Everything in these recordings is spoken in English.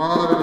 Amen.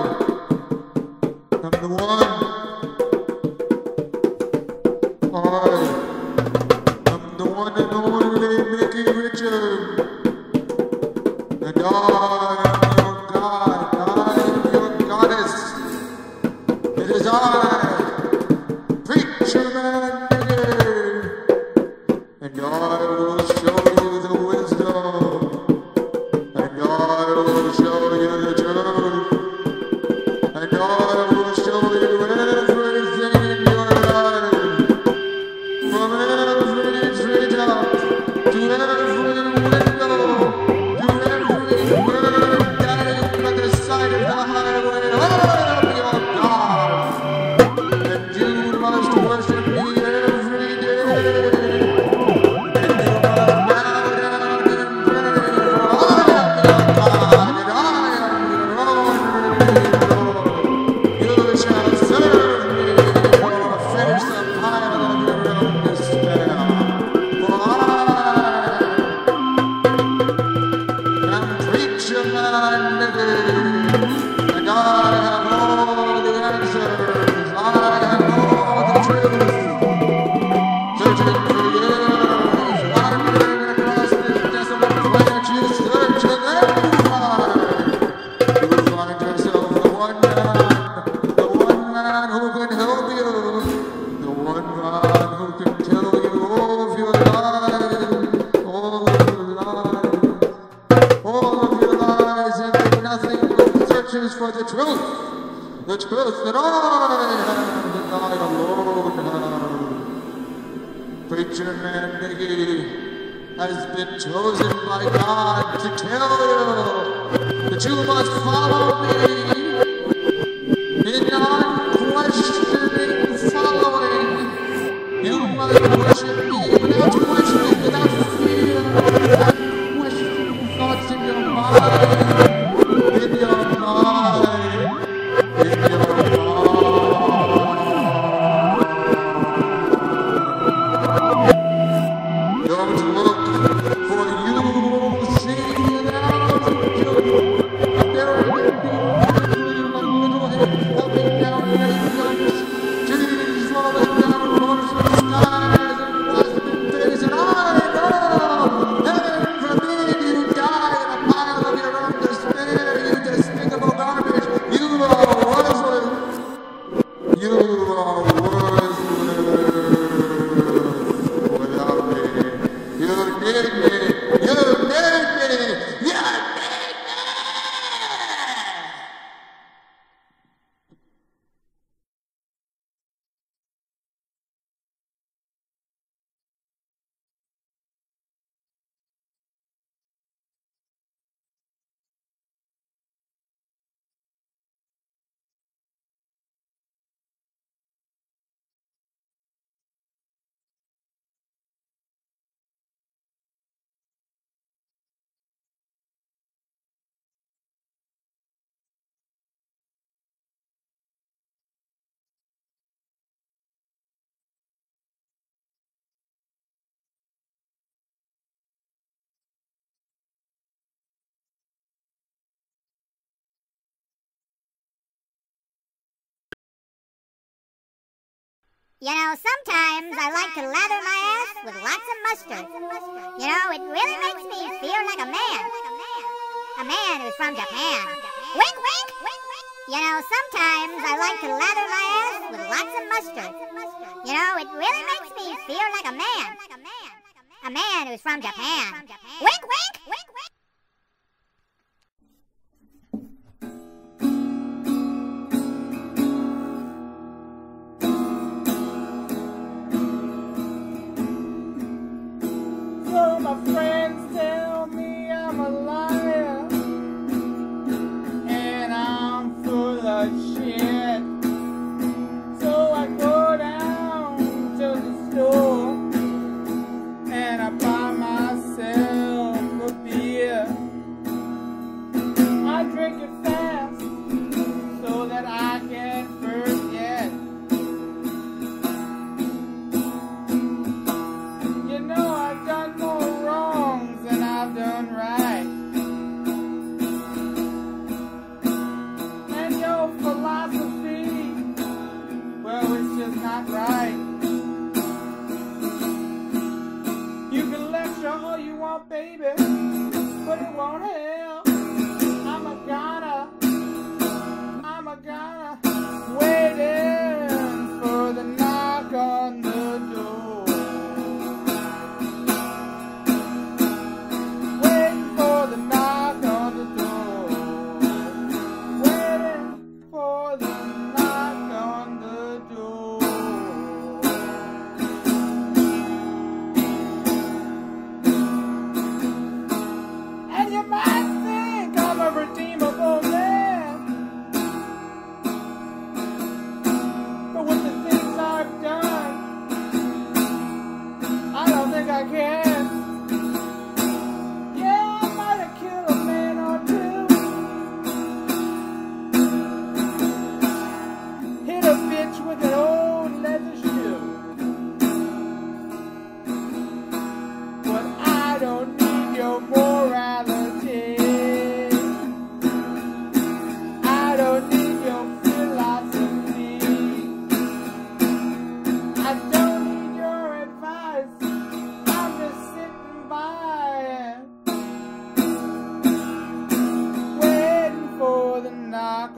been chosen by God to tell you that you must follow. You know, sometimes I like to lather my ass with lots of mustard. You know, it really makes me feel like a man. A man who's from Japan. Wink, wink! You know, sometimes I like to lather my ass with lots of mustard. You know, it really makes me feel like a man. A man who's from Japan. Wink, wink! baby.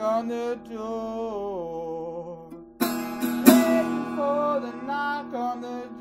on the door. Waiting for the knock on the door.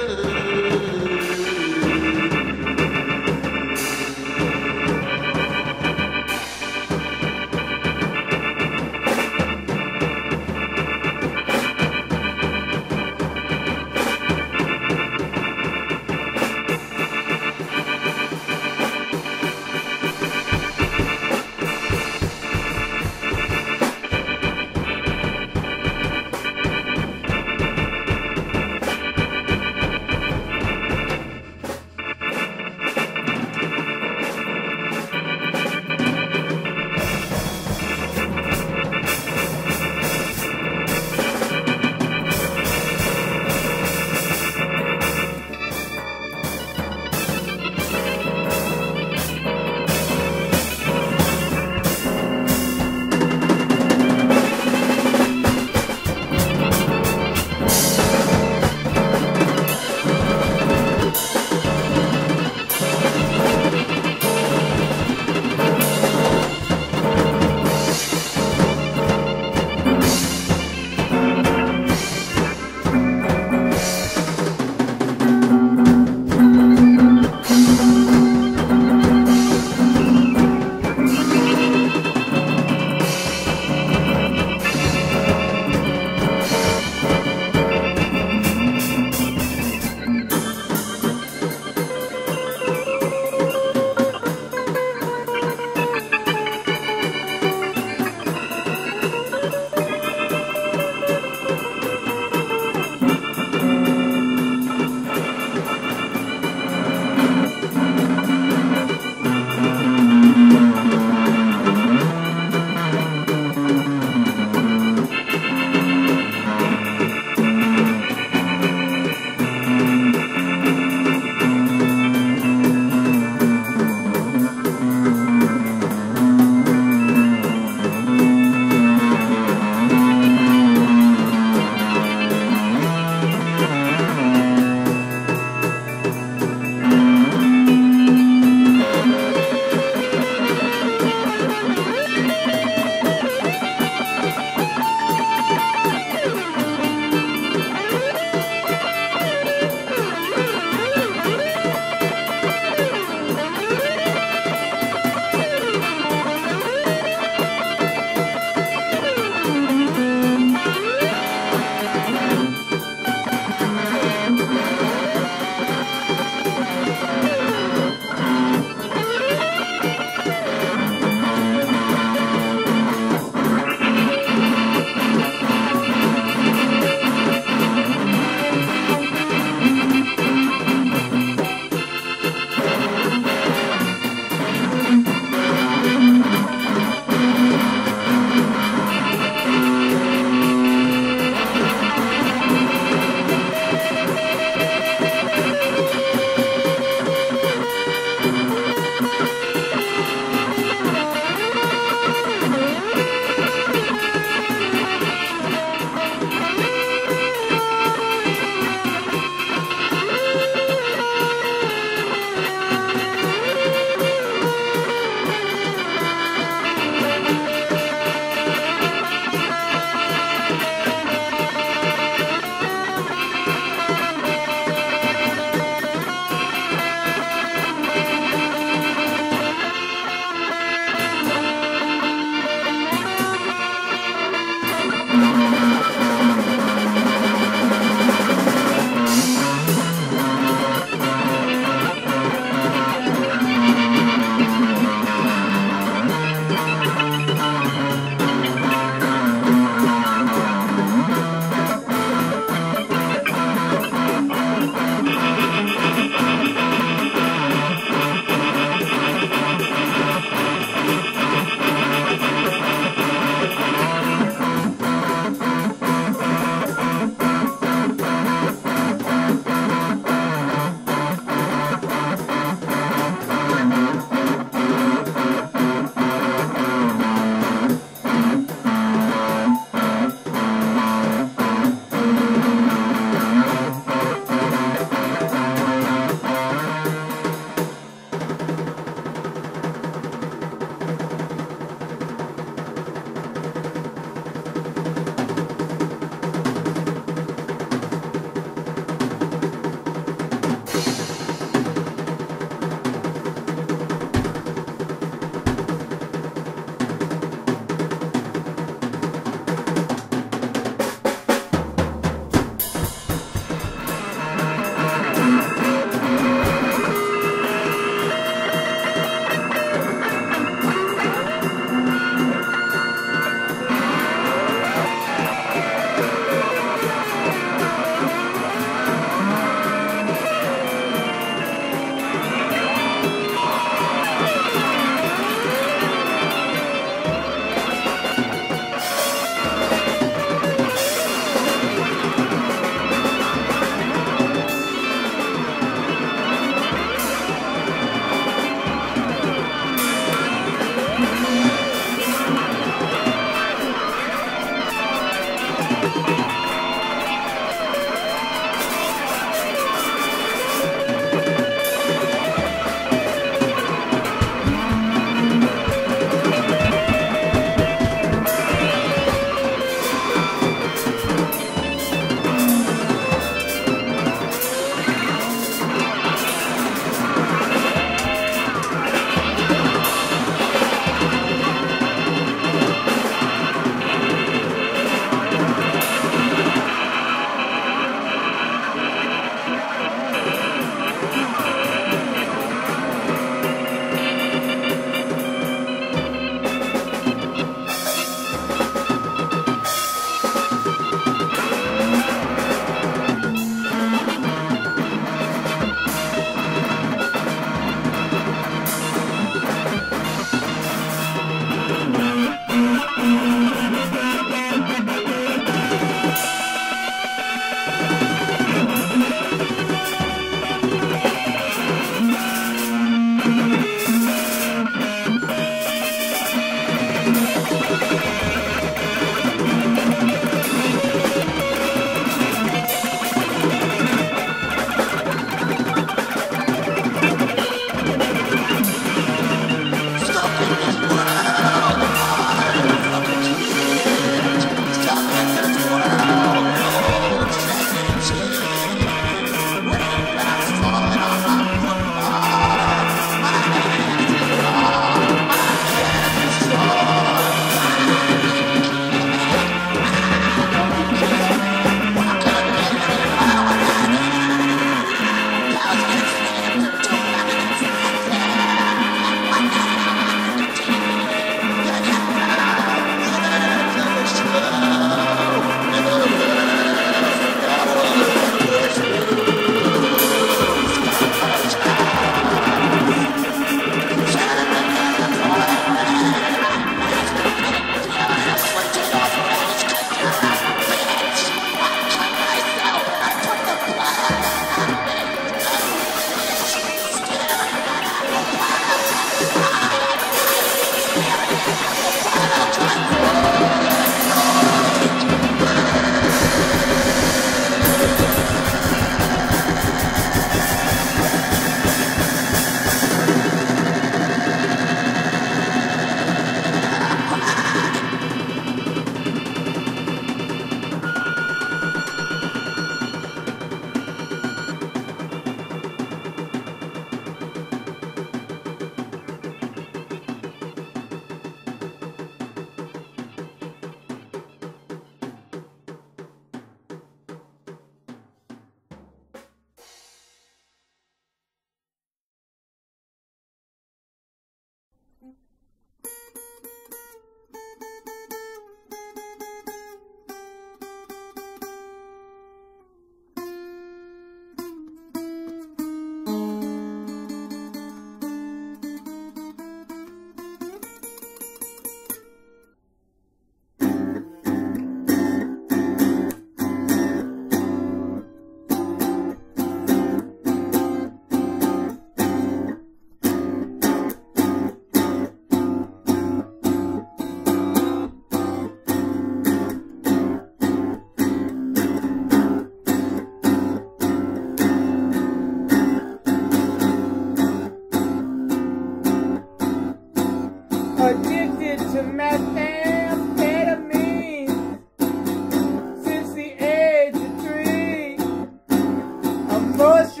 noite.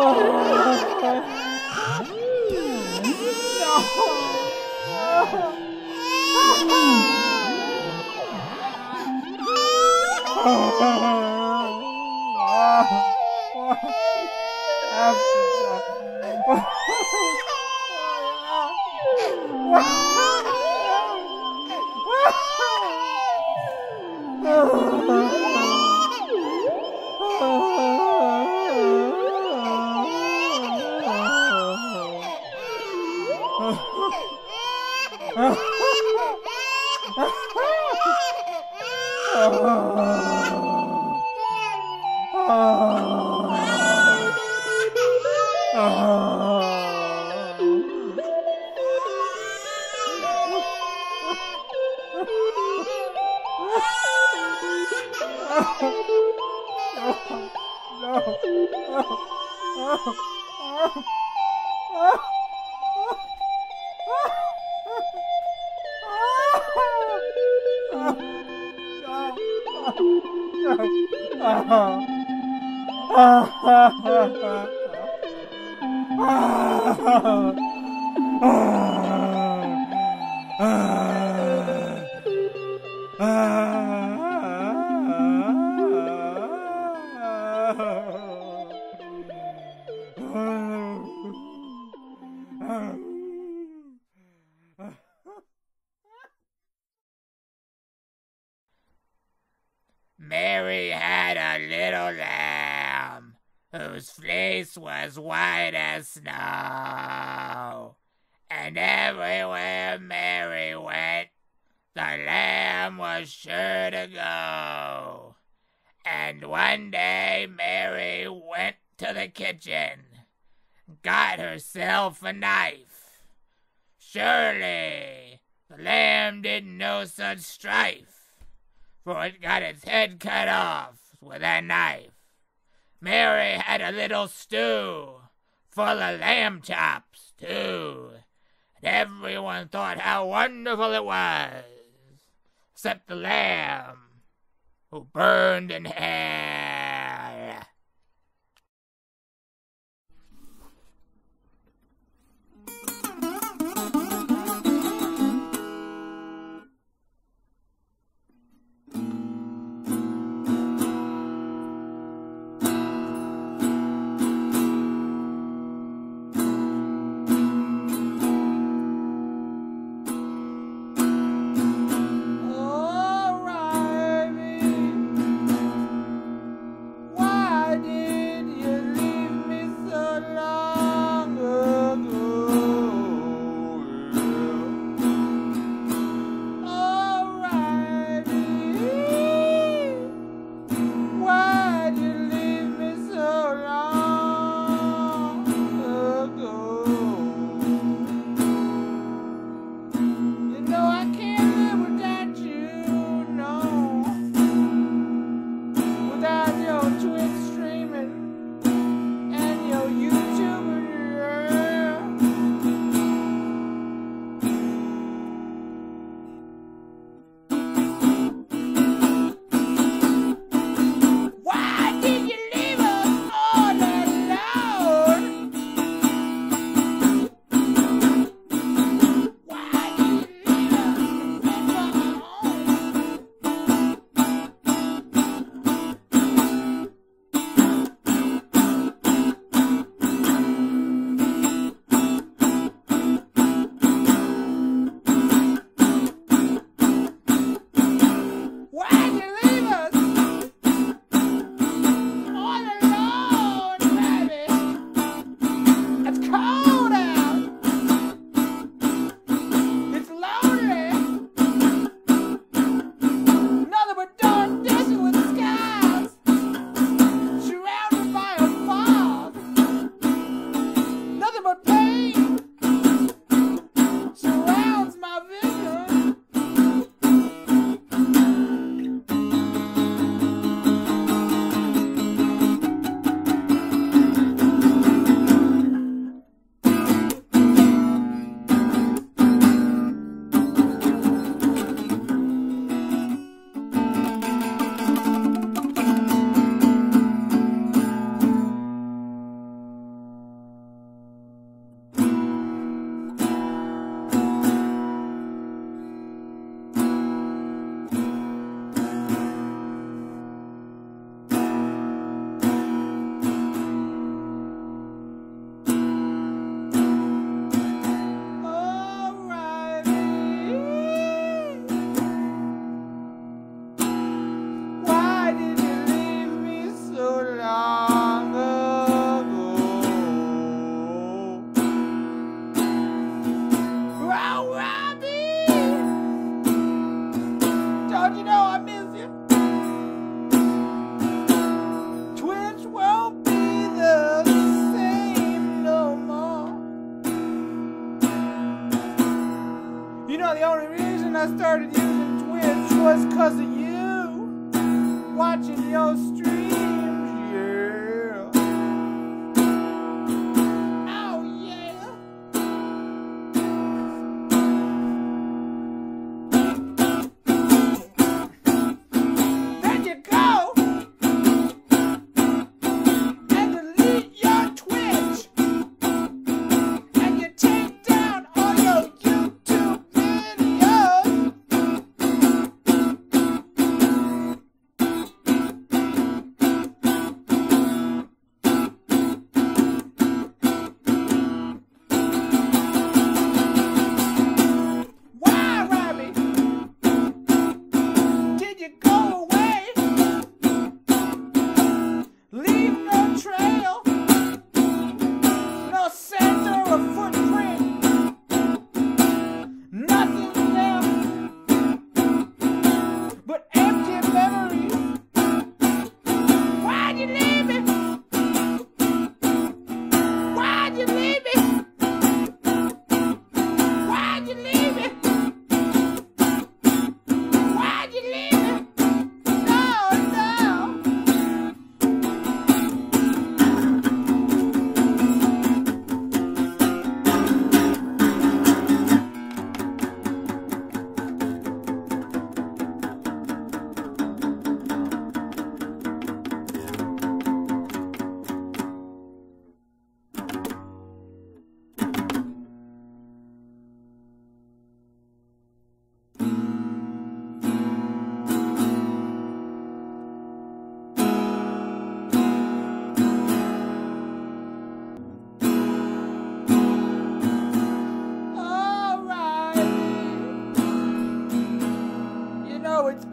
Mary kitchen, got herself a knife. Surely the lamb didn't know such strife, for it got its head cut off with a knife. Mary had a little stew full of lamb chops, too. And everyone thought how wonderful it was, except the lamb, who burned in hell.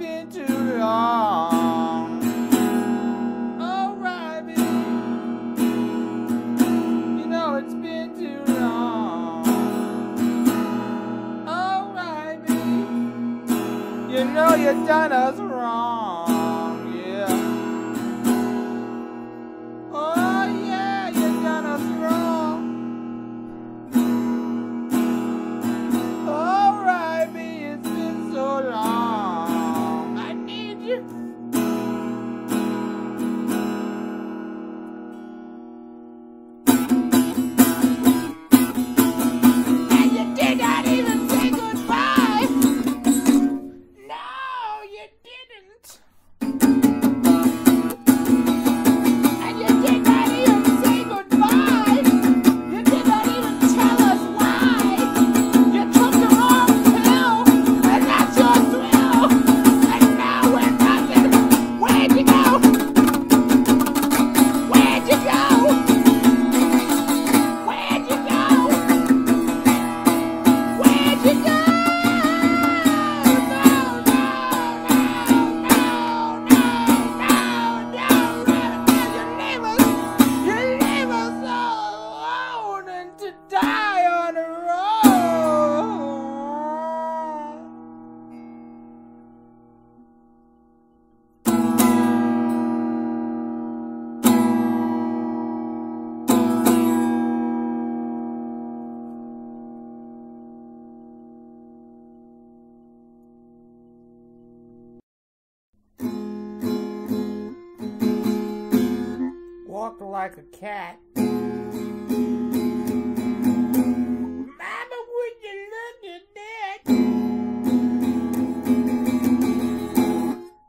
Been too long. Alright, baby. You know it's been too long. Oh, Alright, baby. You know you done us like a cat. Mama, would you look at that?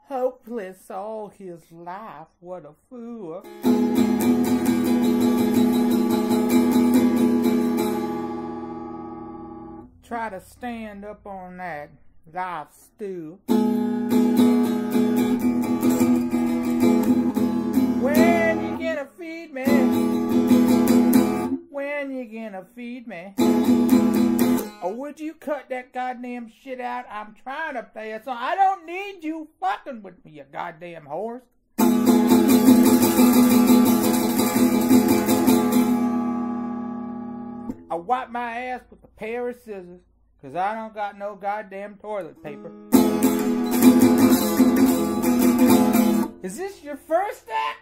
Hopeless all his life, what a fool. Try to stand up on that life stool. When you gonna feed me? When you gonna feed me? Or would you cut that goddamn shit out? I'm trying to play a song. I don't need you fucking with me, you goddamn horse. I wipe my ass with a pair of scissors, cause I don't got no goddamn toilet paper. Is this your first act,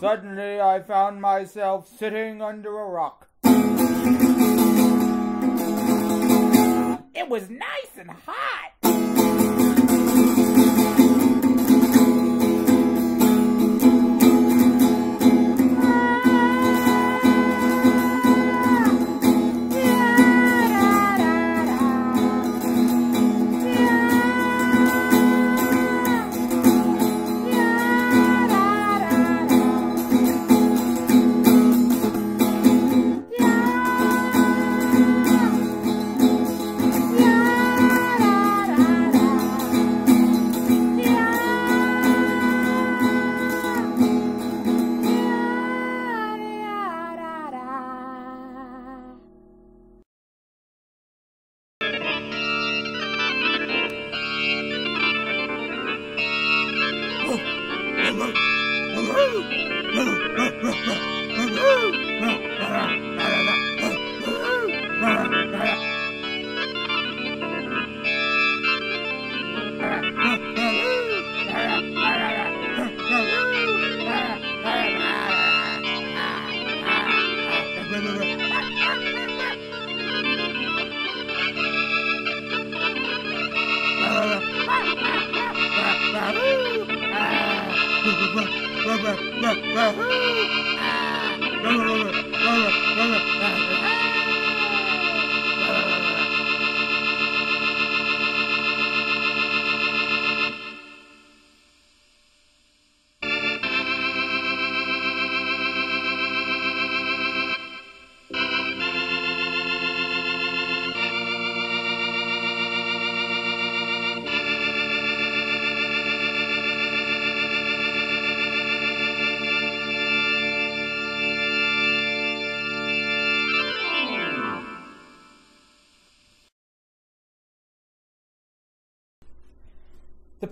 Suddenly I found myself sitting under a rock. It was nice and hot.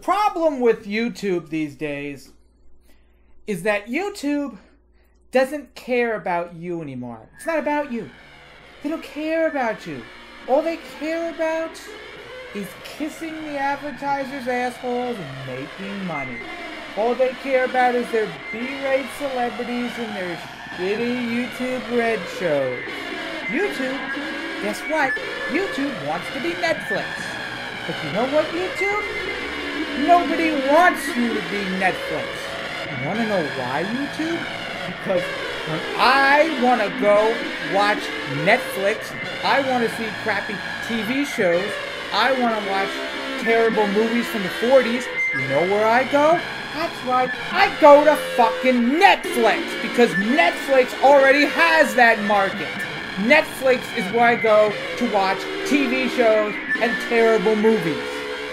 Problem with YouTube these days is that YouTube doesn't care about you anymore. It's not about you. They don't care about you. All they care about is kissing the advertisers' assholes and making money. All they care about is their B-rate celebrities and their shitty YouTube red shows. YouTube, guess what? YouTube wants to be Netflix. But you know what, YouTube? Nobody wants you to be Netflix. You want to know why, YouTube? Because when I want to go watch Netflix, I want to see crappy TV shows, I want to watch terrible movies from the 40s, you know where I go? That's right, I go to fucking Netflix because Netflix already has that market. Netflix is where I go to watch TV shows and terrible movies.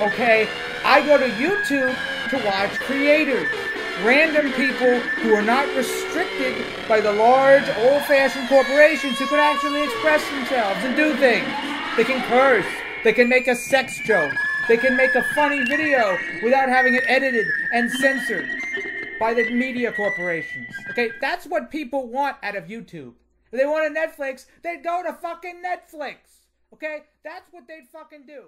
Okay? I go to YouTube to watch creators, random people who are not restricted by the large, old-fashioned corporations who can actually express themselves and do things. They can curse. They can make a sex joke. They can make a funny video without having it edited and censored by the media corporations. Okay, that's what people want out of YouTube. If they want a Netflix, they'd go to fucking Netflix. Okay, that's what they'd fucking do.